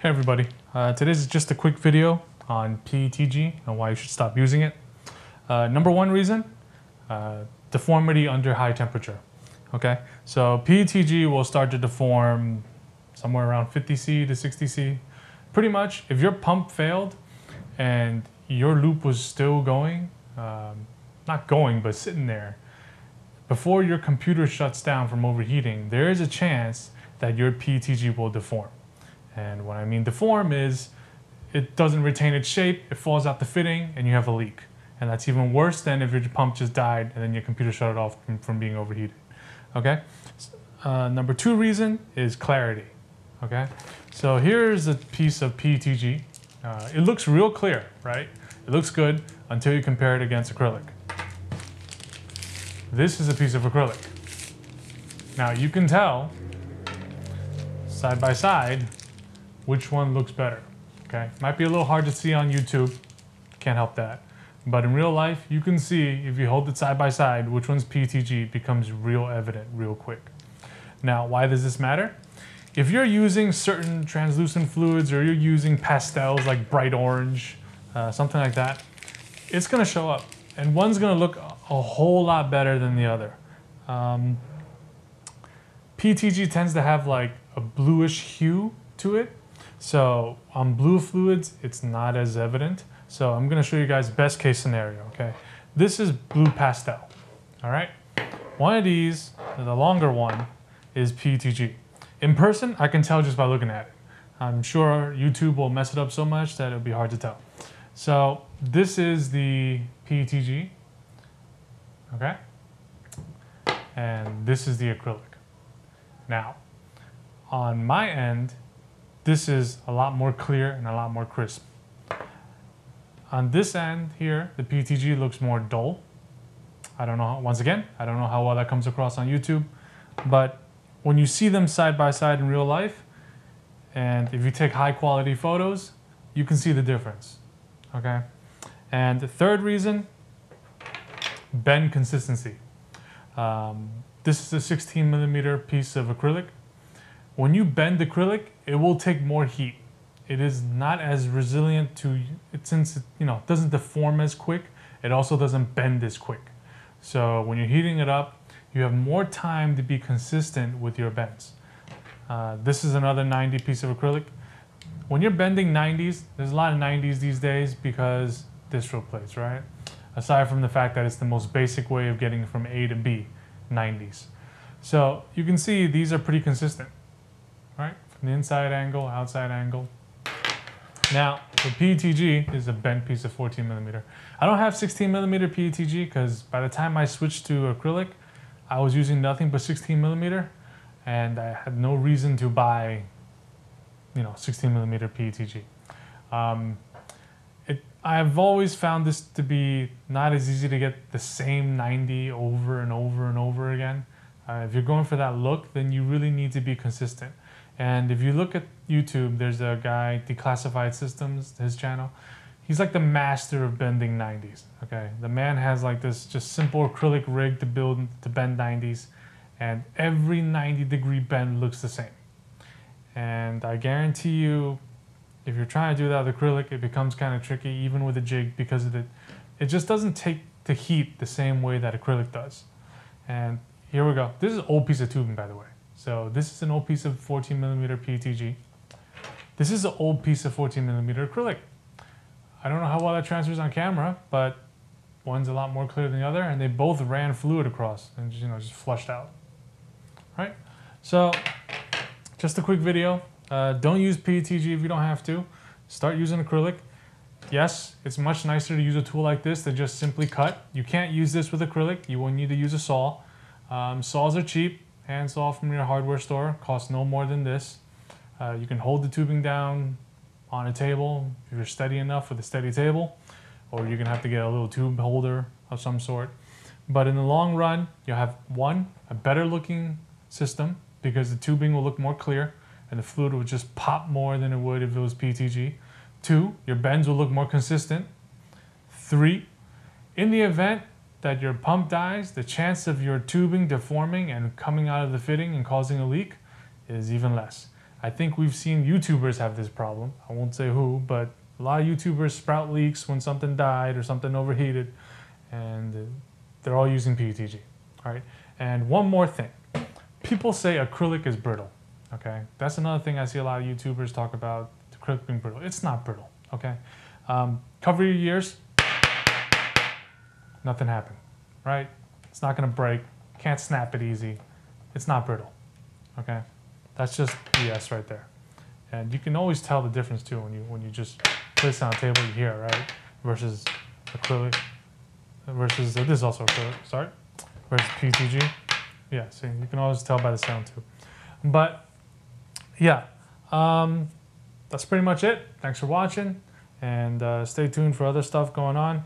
Hey everybody, uh, today's is just a quick video on PETG and why you should stop using it. Uh, number one reason, uh, deformity under high temperature. Okay, so PETG will start to deform somewhere around 50C to 60C. Pretty much, if your pump failed and your loop was still going, um, not going, but sitting there, before your computer shuts down from overheating, there is a chance that your PETG will deform. And what I mean deform is it doesn't retain its shape, it falls out the fitting, and you have a leak. And that's even worse than if your pump just died and then your computer shut it off from, from being overheated. Okay? Uh, number two reason is clarity. Okay? So here's a piece of PETG. Uh, it looks real clear, right? It looks good until you compare it against acrylic. This is a piece of acrylic. Now you can tell side by side which one looks better. Okay, might be a little hard to see on YouTube, can't help that. But in real life, you can see if you hold it side by side, which one's PETG becomes real evident real quick. Now, why does this matter? If you're using certain translucent fluids or you're using pastels like bright orange, uh, something like that, it's gonna show up. And one's gonna look a whole lot better than the other. Um, PETG tends to have like a bluish hue to it, so on blue fluids, it's not as evident. So I'm gonna show you guys best case scenario, okay? This is blue pastel, all right? One of these, the longer one, is PETG. In person, I can tell just by looking at it. I'm sure YouTube will mess it up so much that it'll be hard to tell. So this is the PETG, okay? And this is the acrylic. Now, on my end, this is a lot more clear and a lot more crisp. On this end here, the PETG looks more dull. I don't know, how, once again, I don't know how well that comes across on YouTube, but when you see them side by side in real life, and if you take high quality photos, you can see the difference, okay? And the third reason, bend consistency. Um, this is a 16 millimeter piece of acrylic when you bend acrylic, it will take more heat. It is not as resilient to, it, since it you know, doesn't deform as quick, it also doesn't bend as quick. So when you're heating it up, you have more time to be consistent with your bends. Uh, this is another 90 piece of acrylic. When you're bending 90s, there's a lot of 90s these days because distro plates, right? Aside from the fact that it's the most basic way of getting from A to B, 90s. So you can see these are pretty consistent right? The inside angle, outside angle. Now, the PETG is a bent piece of 14 millimeter. I don't have 16 millimeter PETG because by the time I switched to acrylic, I was using nothing but 16 millimeter and I had no reason to buy, you know, 16 millimeter PETG. Um, it, I've always found this to be not as easy to get the same 90 over and over and over again. Uh, if you're going for that look, then you really need to be consistent. And if you look at YouTube, there's a guy, Declassified Systems, his channel. He's like the master of bending 90s. Okay, the man has like this just simple acrylic rig to build to bend 90s, and every 90 degree bend looks the same. And I guarantee you, if you're trying to do that with acrylic, it becomes kind of tricky, even with a jig, because it it just doesn't take the heat the same way that acrylic does. And here we go. This is an old piece of tubing, by the way. So this is an old piece of 14 millimeter PETG. This is an old piece of 14 millimeter acrylic. I don't know how well that transfers on camera, but one's a lot more clear than the other, and they both ran fluid across and you know just flushed out. Right, so just a quick video. Uh, don't use PETG if you don't have to. Start using acrylic. Yes, it's much nicer to use a tool like this than just simply cut. You can't use this with acrylic. You will need to use a saw. Um, saws are cheap handsaw from your hardware store. Costs no more than this. Uh, you can hold the tubing down on a table if you're steady enough with a steady table, or you're gonna have to get a little tube holder of some sort. But in the long run, you'll have one, a better looking system because the tubing will look more clear and the fluid will just pop more than it would if it was PETG. Two, your bends will look more consistent. Three, in the event that your pump dies, the chance of your tubing deforming and coming out of the fitting and causing a leak is even less. I think we've seen YouTubers have this problem. I won't say who, but a lot of YouTubers sprout leaks when something died or something overheated, and they're all using PETG. All right. And one more thing, people say acrylic is brittle. Okay, that's another thing I see a lot of YouTubers talk about acrylic being brittle. It's not brittle. Okay, um, cover your ears. Nothing happened, right? It's not gonna break. Can't snap it easy. It's not brittle. Okay, that's just BS right there. And you can always tell the difference too when you when you just place it on a table. You hear it, right? Versus acrylic. Versus this is also acrylic. Sorry. Versus PETG. Yeah, see, you can always tell by the sound too. But yeah, um, that's pretty much it. Thanks for watching, and uh, stay tuned for other stuff going on.